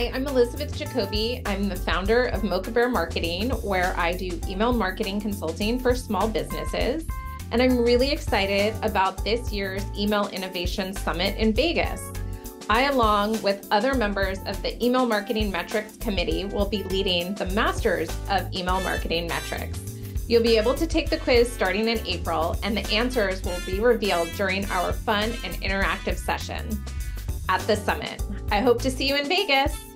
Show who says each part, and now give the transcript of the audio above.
Speaker 1: Hi, I'm Elizabeth Jacobi. I'm the founder of MochaBear Marketing, where I do email marketing consulting for small businesses. And I'm really excited about this year's Email Innovation Summit in Vegas. I, along with other members of the Email Marketing Metrics Committee, will be leading the Masters of Email Marketing Metrics. You'll be able to take the quiz starting in April, and the answers will be revealed during our fun and interactive session at the summit. I hope to see you in Vegas.